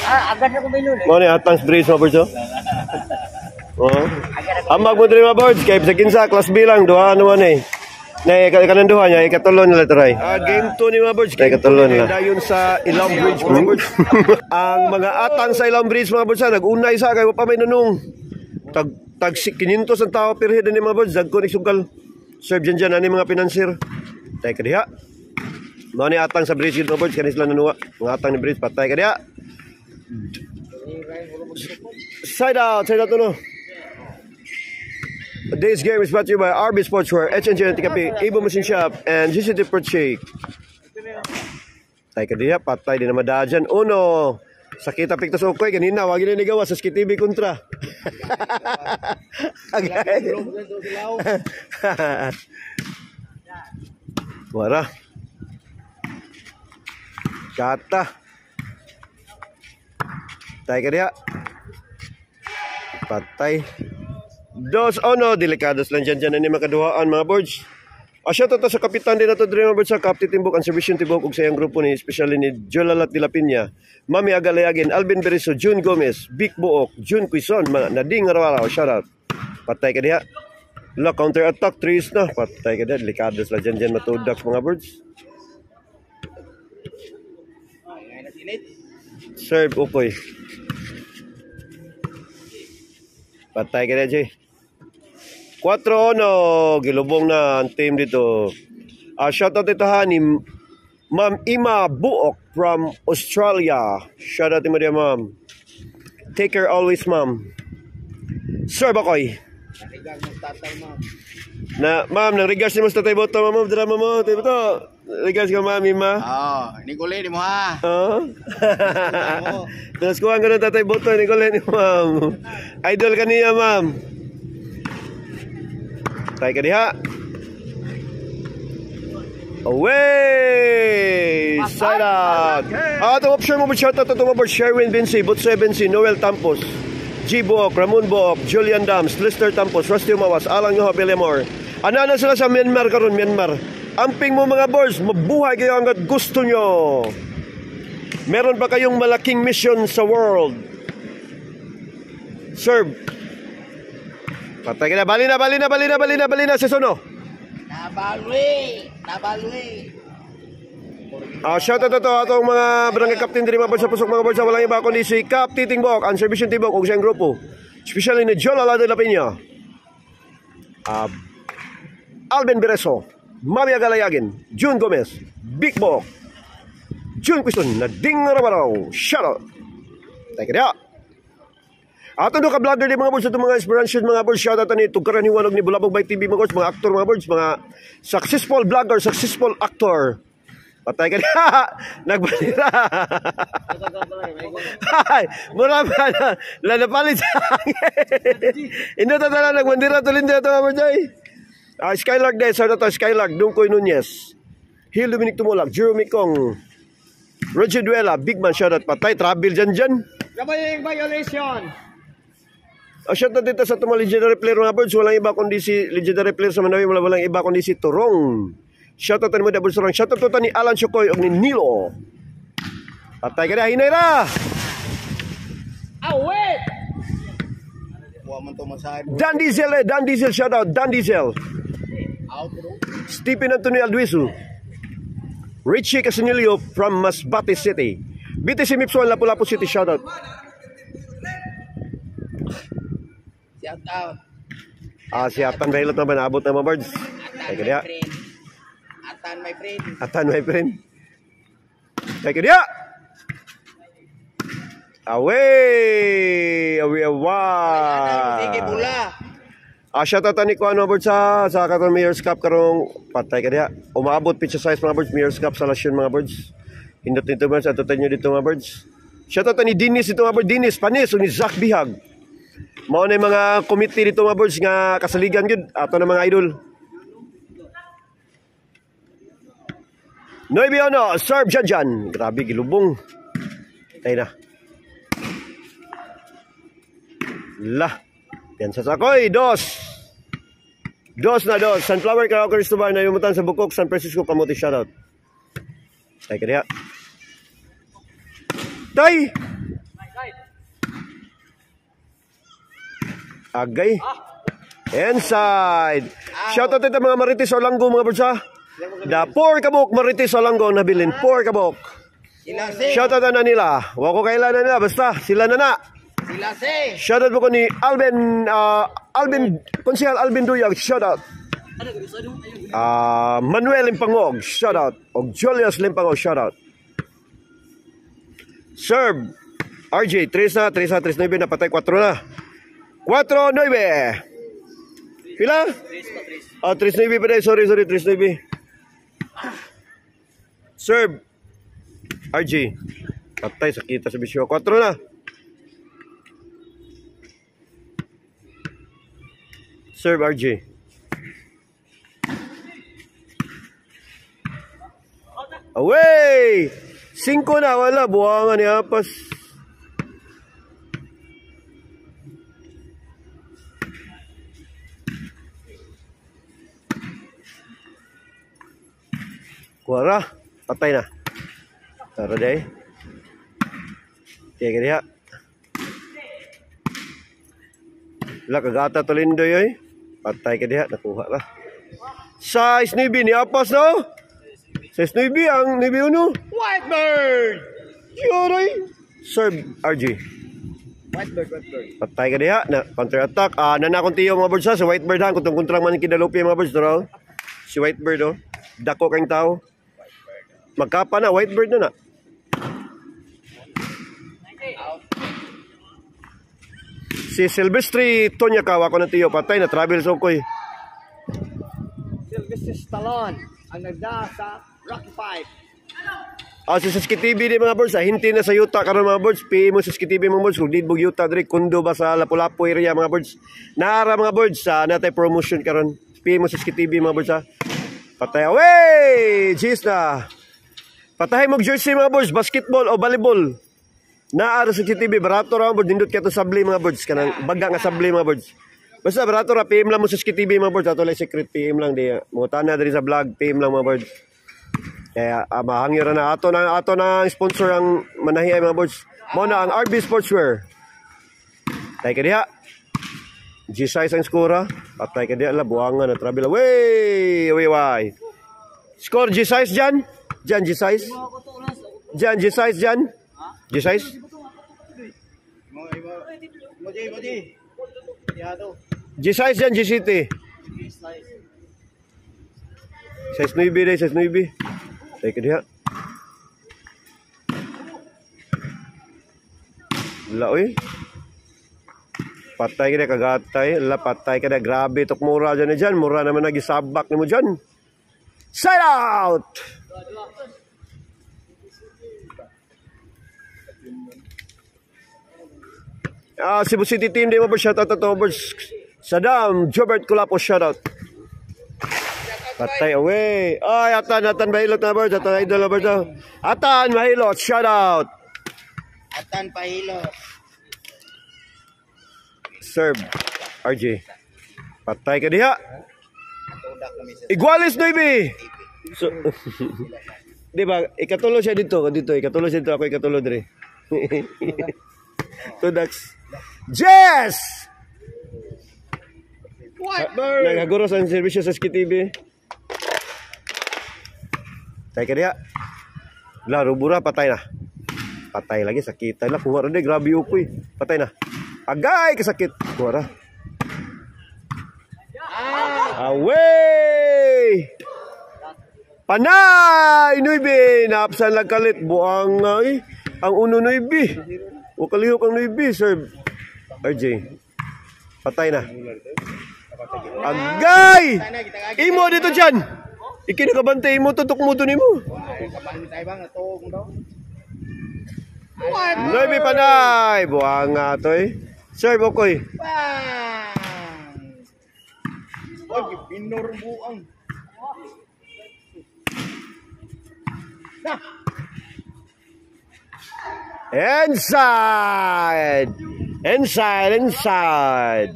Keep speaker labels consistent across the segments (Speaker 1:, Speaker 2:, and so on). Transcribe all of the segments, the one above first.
Speaker 1: Ah, agad na ko lulo.
Speaker 2: Mo ni atang breeze mga birds oh. Oh. Ang magmudri mga birds kay sa kinsa class B lang duha ano man eh. Na kanan duha niya ikatulo nila try. Ah, game 2 ni mga birds kay ikatulo nila. Dayon sa Ilang Bridge mga birds. Ang mga atang sa Ilang Bridge mga birds ah, nagunay sa kay pa may nunong. Tag tag 500 ang tao per head ni mga birds dagko ni sugal. Serve dyan dyan ani mga financier. Tay ka diha. Mao ni atang sa bridge mga birds kanis lang nanuwa. Mga atang ni bridge patay ka diha. Side out, side out no. Today's game is brought to you by RB Sportswear, HNG Antikapi, Ibo Machine Shop, and GCT Per Shake. Tay ka diha, patay din na madadyan. Uno, sakita piktas okoy, ganina, wag na nigawa sa Ski TV kontra. Agay. Wara. Kata. Tay ka diha. Patay. Dos ono, delikados lang dyan dyan ni makaduhaan mga boards. Asya to sa kapitan din nato diri mga sa Captain Timbuk ang Servition Timbuk ug sa iyang grupo ni especially ni Jolalat de la Piña, Mami Agalayagin, Alvin Beriso, June Gomez, Vic Buok, June Quison, mga Nading Arawaraw, shout out. Patay ka diha. La counter attack trees na. Patay ka diha, delikados lang dyan dyan matudak mga boards. Serve ukoy. Patay ka diha, Jay. 4-1, gilubong na ang team dito. Uh, shoutout ito ha ni Ma'am Ima Buok from Australia. Shoutout mo diya, ma'am. Take care always, ma'am. Sir Bakoy. Na, ma'am, nang regards ni mo sa tatay boto, ma'am, drama mo, tatay boto. Regards ka, ma'am, Ima.
Speaker 3: Oh, Nicole, di mo ha.
Speaker 2: Oh. Tapos kuha ka ng tatay boto, Nicole, ni ma'am. Idol ka niya, ma'am. Tayo ka diha. Away! Out! Ah, ito option mo ba shout out ito mo ba Sherwin Vinci, Butse Vinci, Noel Tampos, G. Buok, Ramon Buok, Julian Dams, Lister Tampos, Rusty Umawas, Alang Yoho, Villamor. Ano na sila sa Myanmar karon Myanmar. Amping mo mga boys, mabuhay kayo hanggat gusto nyo. Meron ba kayong malaking mission sa world? Serve. Patay na. Bali na, bali na, bali na, bali na, bali na. Sesono.
Speaker 3: Nabalwi! Nabalwi!
Speaker 2: Ah, shout out to atong mga barangay captain diri mga sa pusok mga barsa walang iba kundi si Cap Titingbok, ang service Timbok ug siyang grupo. Especially ni Jola Lado de la Peña. Alben Bereso, Mami Agalayagin, June Gomez, Big Bok, June Quiston, na ding rabaraw. Shout out. Take it out. Ato no ka vlogger di mga boys ato mga inspiration mga boys shout out ni tugkaran ni walog ni Bulabog by TV mga boys mga aktor mga boys mga successful vlogger successful actor Patay ka na. Nagbalira. Ay, mura pa na. Lalapalit sa hangin. Ino ta tala nagbandira tulin dito mga boys. Ah, Skylark din. Shout out to Skylark. Dungkoy Nunez. Hill Dominic Tumulak. Jeremy Kong. Roger Duela. Big man shout out. Patay. Travel dyan dyan.
Speaker 1: Gabay yung violation.
Speaker 2: Oh, shout out dito sa itong legendary player mga birds. Walang iba kundi si legendary player sa Manawi. Wala walang iba kundi si Turong. Shout out mo double surang. Shout out to ni Alan Shokoy o ni Nilo. Patay ka na. Hinay na.
Speaker 1: Awit!
Speaker 3: Buwa man to masahe mo.
Speaker 2: Dan Diesel eh. Dan Diesel shout out. Dan Diesel. Stephen Antonio Alduisu. Richie Casinilio from Masbate City. BTC Mipsuan Lapu-Lapu City shout out.
Speaker 3: Shout out.
Speaker 2: Ah, si Atan Bahilot naman. Abot na mga birds. Patay ka na.
Speaker 3: my friend. Atan, my friend.
Speaker 2: Atan, my friend. Take it dia. Away! Away, away!
Speaker 3: Sige, bula.
Speaker 2: Ah, shout out ni Kuan Robert sa sa katong Mayor's Cup karong patay ka diha. Umaabot pizza size mga birds Mayor's Cup sa lasyon mga birds. Hindot nito man sa tutay nyo dito mga birds. Shout out ni Dinis dito mga birds. Dinis, Panis, ni Zach Bihag. Mao na mga committee dito mga birds nga kasaligan gyud ato na mga idol. Noy Biono, serve dyan dyan. Grabe, gilubong. Tayo na. La. Yan sa sakoy. Dos. Dos na dos. Sunflower Karaoke Cristobal na yumutan sa Bukok, San Francisco, Kamuti. Shoutout. Tayo ka diha. Tay! Agay. Inside. Shoutout ito mga Marites Orlanggo mga bursa. The poor kabok Marites Orlanggo nabilin. Poor kabok. Shoutout na nila. Wako kailan na nila. Basta sila na na.
Speaker 3: Sila si.
Speaker 2: Shoutout mo ko ni Alvin, uh, Alvin, Konsehal Alvin Duyag, shoutout. Ah, Manuel Limpangog, shoutout. Og Julius Limpangog, shoutout. Serve. RJ, 3 na, 3 na, 3 na, na, patay, 4 na. 4, 9. Pila? Ah, 3 na, pa dahil. Sorry, sorry, 3 na, Serve. RJ. Patay, sakita sa bisyo. 4 na. Serve RJ. Away! Cinco na, wala. Buwangan ni Apas. Kuara. Patay na. Tara day. Tiga dia. Wala kagata tolindo yoy. Patay ka diha, nakuha ka. Size nibi ni Apas no? Size nibi ang nibi uno.
Speaker 1: Whitebird!
Speaker 2: Yoray. Serve RG.
Speaker 1: Whitebird, Whitebird.
Speaker 2: Patay ka diha, na counter attack. Ah, nanakon tiyo mga birds ha, sa Whitebird ha, kung kontrang man kidalupi mga birds no? Si Whitebird oh. Dako kang tao. Magkapa na, Whitebird na na. Si Silvestri Tonya Kawa ko ng tiyo, patay na travel so koy.
Speaker 1: Sylvester Stallone ang nagda sa Rocky 5.
Speaker 2: Ah, sa Saski TV di mga birds, ah, hinti na sa yuta karon mga birds, pi mo sa Saski TV mga birds, kung di bug yuta diri kundo ba sa Lapu-Lapu area mga birds. Naara mga birds, sa natay promotion karon. Pi mo sa Saski TV mga birds ha. Patay away! Cheers na. Patay mo jersey mga birds, basketball o volleyball. Naara sa Saski TV, barato ra birds, nindot ka to sabli mga birds, kanang baga nga sabli mga birds. Basta barato ra, PM lang mo sa Saski TV mga birds, ato lang secret PM lang di. Mo tana diri sa vlog, PM lang mga birds. Kaya uh, mahangyo ra na ato na ato na sponsor ang manahi ay mga boards. Mo na ang RB Sportswear. Tay ka diha. G-size ang skora. Patay ka diha la buwangan na travel away. Away way. Score G-size dyan. Dyan G-size. Dyan G-size dyan.
Speaker 3: Di, mo di. Yado.
Speaker 2: G-size dyan G-City. Size 9 deh, size 9. Tay ka diha. Wala oy. Patay ka na kagatay. Wala patay ka na. Grabe tok mura dyan na dyan. Mura naman nagisabak ni mo dyan. Side out! Ah, Cebu City team, di mo ba shoutout to Birds? Saddam, Jobert Kulapo, shoutout. Patay away. Ay, Atan, Atan Mahilot na birds. Atan Idol na birds. oh. Atan Mahilot, shoutout.
Speaker 3: Atan pahilo.
Speaker 2: Serve. RJ. Patay ka diha. Igualis no ibi. So, di ba, ikatulo siya dito, dito, ikatulo siya dito, ako ikatulo dire. Two ducks. Jess!
Speaker 1: Whitebird!
Speaker 2: Nagaguro sa servisyo sa Ski TV. Tay ka diha. La, rubura, patay na. Patay lagi, sakit. La, kuha rin eh, grabe upoy. Patay na. Agay, kasakit. Kuha ra. Away! Panay! Nuibi! Naapsan lang kalit. Buang nga eh. Ang uno Nuibi. O kalihok ang Nuibi, sir. RJ. Patay na. Agay! Imo dito dyan! Ikinakabantay mo, tutok mo doon mo.
Speaker 3: Daw?
Speaker 2: Nuibi panay! Buang nga to eh. Sir, Bokoy.
Speaker 3: Bang! Oy, binor buang.
Speaker 2: Inside! Inside, inside.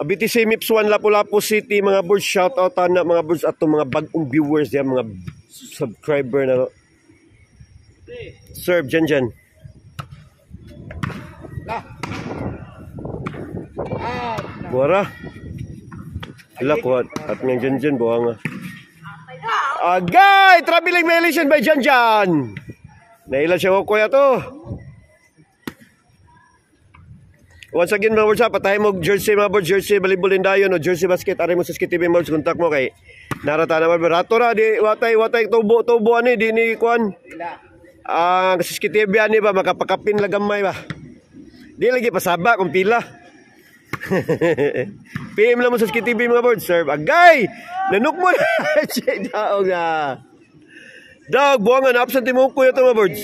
Speaker 2: BTC Mips 1 Lapu-Lapu City, mga birds, shout out na mga birds at mga bagong viewers yan, mga subscriber na Serve.
Speaker 3: Lah. Ah,
Speaker 2: Buara. Ila kuat. At ng Jan, buha nga. Agay! Traveling violation by Jan Jan. Naila siya ko kuya to. Once again mga boys ha, patay mo jersey mga boys, jersey volleyball dayon o jersey basket, ari mo sa Skit TV mga boys, kontak mo kay Narata na mga rato ra, di watay, watay, tubo, tubo ani, di ni kuan. Ah, uh, sa Skit TV ani ba, makapakapin lagamay ba. Di lagi pasaba kung pila. PM lang mo sa Skit TV mga boys, serve. Agay! Nanuk mo na! Daog na. Dog, buwangan, absent mo ko ito mga boys.